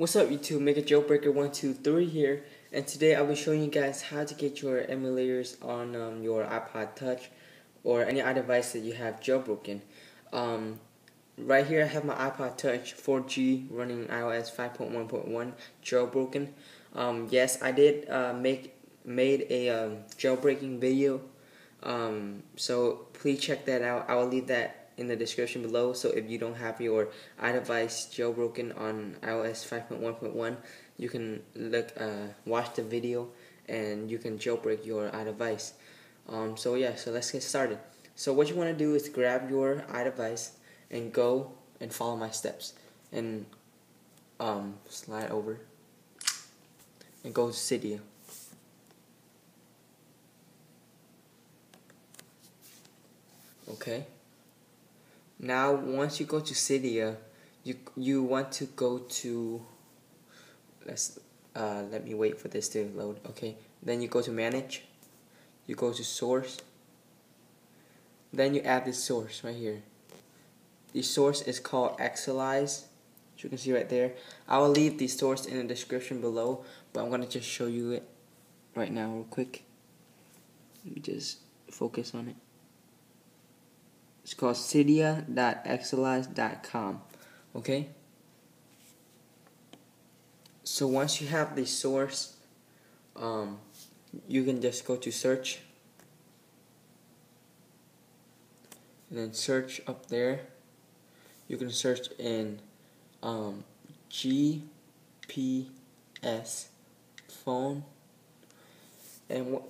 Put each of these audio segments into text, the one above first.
What's up YouTube, MegaJailbreaker123 here, and today I'll be showing you guys how to get your emulators on um, your iPod Touch or any other device that you have jailbroken. Um, right here I have my iPod Touch 4G running iOS 5.1.1 jailbroken. Um, yes, I did uh, make made a um, jailbreaking video, um, so please check that out. I will leave that in the description below. So if you don't have your iDevice jailbroken on iOS 5.1.1, you can look, uh, watch the video, and you can jailbreak your iDevice. Um, so yeah, so let's get started. So what you want to do is grab your iDevice and go and follow my steps, and um, slide over and go to Cydia. Okay. Now, once you go to Cydia, you you want to go to. Let's uh, let me wait for this to load. Okay, then you go to Manage. You go to Source. Then you add this source right here. The source is called Xsellize. As you can see right there. I will leave the source in the description below, but I'm gonna just show you it right now real quick. Let me just focus on it. It's called cydia.xsellize.com. Okay? So once you have the source, um, you can just go to search. And then search up there. You can search in um, GPS phone. And what,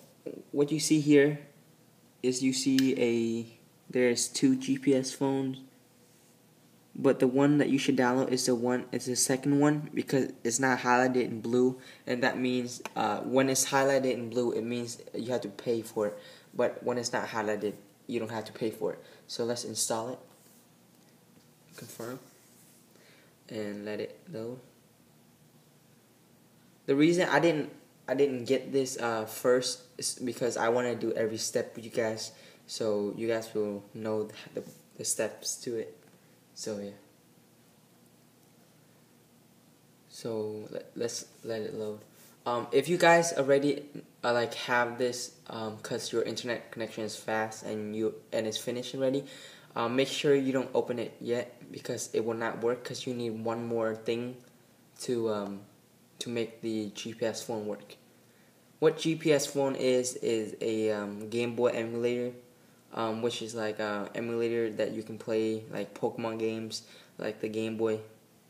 what you see here is you see a there's two GPS phones but the one that you should download is the one is the second one because it's not highlighted in blue and that means uh, when it's highlighted in blue it means you have to pay for it. But when it's not highlighted you don't have to pay for it. So let's install it confirm and let it load. The reason I didn't I didn't get this uh, first is because I want to do every step with you guys so you guys will know the, the steps to it. So yeah. So let, us let it load. Um, if you guys already uh, like have this because um, your internet connection is fast and you and it's finished already um, make sure you don't open it yet because it will not work because you need one more thing to um, to make the gpSPhone work. What gpSPhone is is a um, Game Boy emulator um, which is like a emulator that you can play like Pokemon games, like the Game Boy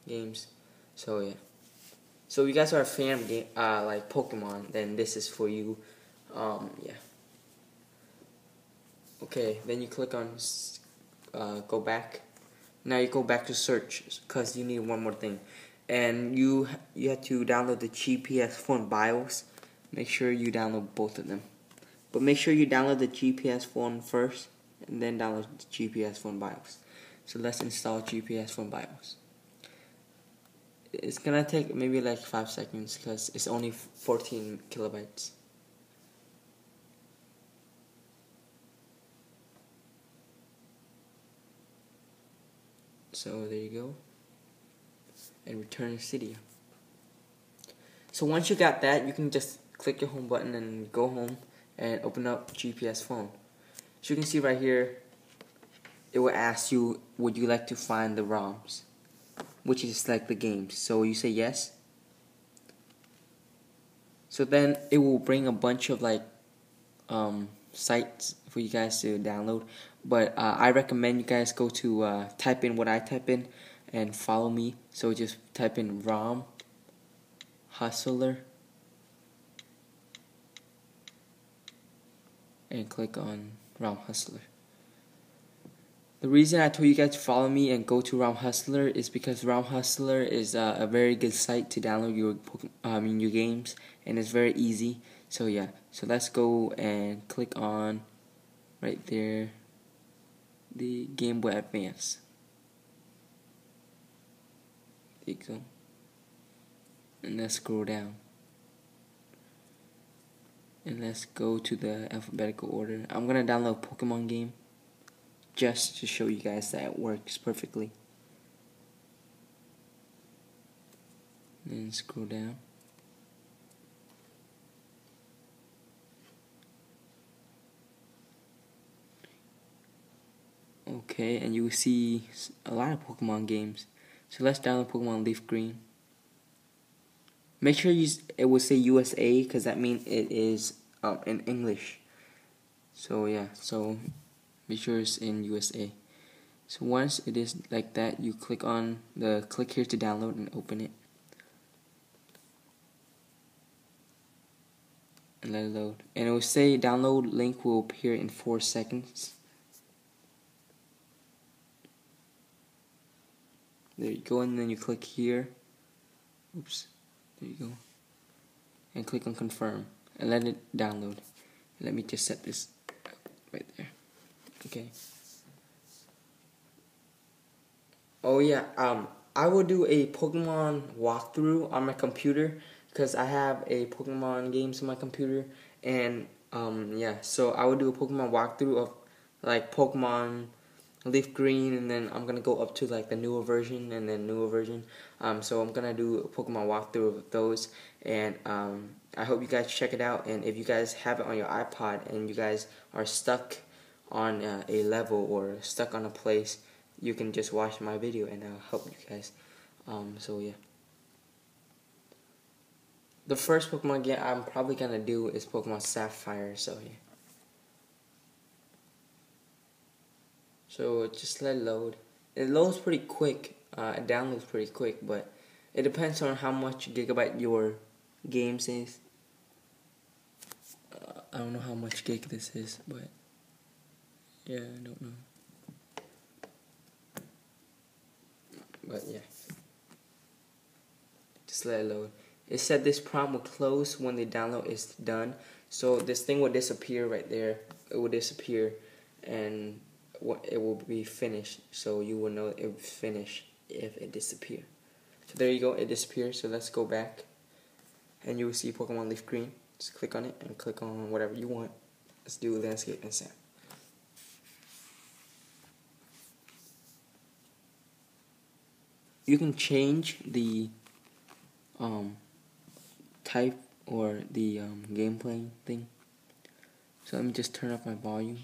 games. So yeah. So you guys are a fan of game, uh, like Pokemon, then this is for you. Um, yeah. Okay, then you click on uh, go back. Now you go back to search because you need one more thing, and you you have to download the gpSPhone BIOS. Make sure you download both of them. But make sure you download the gpSPhone first and then download the gpSPhone BIOS. So let's install gpSPhone BIOS. It's gonna take maybe like 5 seconds because it's only 14 kilobytes. So there you go. And return Cydia. So once you got that, you can just click your home button and go home and open up gpSPhone. So you can see right here, it will ask you, would you like to find the ROMs? Which is like the games. So you say yes. So then it will bring a bunch of like um, sites for you guys to download. But uh, I recommend you guys go to uh, type in what I type in and follow me. So just type in ROM Hustler and click on ROM Hustler. The reason I told you guys to follow me and go to ROM Hustler is because ROM Hustler is uh, a very good site to download your mean your games and it's very easy. So yeah, so let's go and click on right there the Game Boy Advance. There you go. And let's scroll down and let's go to the alphabetical order. I'm gonna download Pokemon game just to show you guys that it works perfectly. and scroll down. Okay, and you will see a lot of Pokemon games. So let's download Pokemon Leaf Green. Make sure you it will say USA because that means it is um, in English. So yeah, so make sure it's in USA. So once it is like that, you click on the click here to download and open it. And let it load. And it will say download link will appear in 4 seconds. There you go, and then you click here. Oops. There you go. And click on confirm. And let it download. Let me just set this right there. Okay. Oh yeah, um, I will do a Pokemon walkthrough on my computer because I have a Pokemon games on my computer, and um, yeah, so I will do a Pokemon walkthrough of like Pokemon leaf green and then I'm gonna go up to like the newer version and then newer version. Um, so I'm gonna do a Pokemon walkthrough of those and um, I hope you guys check it out. And if you guys have it on your iPod and you guys are stuck on uh, a level or stuck on a place you can just watch my video and I'll help you guys. Um, so yeah. The first Pokemon game I'm probably gonna do is Pokemon Sapphire so yeah So just let it load. It loads pretty quick. Uh, it downloads pretty quick, but it depends on how much gigabyte your game is. Uh, I don't know how much gig this is, but yeah, I don't know. But yeah, just let it load. It said this prompt will close when the download is done. So this thing will disappear right there. It will disappear, and it will be finished so you will know it's finished if it disappears. So there you go, it disappears. So let's go back and you will see Pokemon Leaf Green. Just click on it and click on whatever you want. Let's do landscape and sand. You can change the um, type or the um, gameplay thing. So let me just turn up my volume.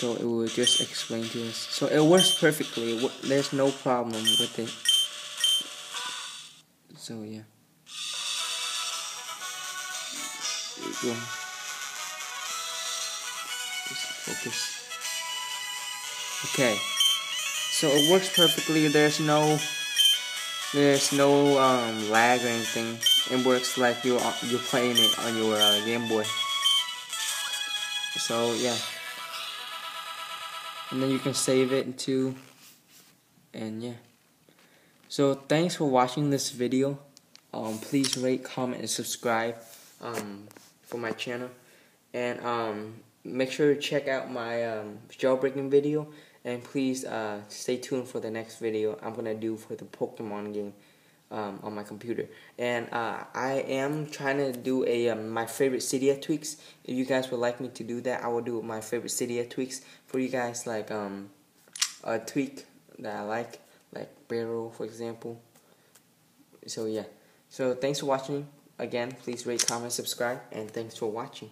So it will just explain to us. So it works perfectly. There's no problem with it. So yeah. Just focus. Okay. So it works perfectly. There's no there's no um, lag or anything. It works like you you're playing it on your uh, Game Boy. So yeah and then you can save it into and yeah. So thanks for watching this video. Um, please rate comment and subscribe um, for my channel. And um, make sure to check out my um, jailbreaking video. And please uh, stay tuned for the next video I'm gonna do for the Pokemon game um, on my computer. And uh, I am trying to do a um, my favorite Cydia tweaks. If you guys would like me to do that, I will do my favorite Cydia tweaks for you guys. Like um, a tweak that I like, like barrel, for example. So yeah. So thanks for watching. Again, please rate, comment, subscribe, and thanks for watching.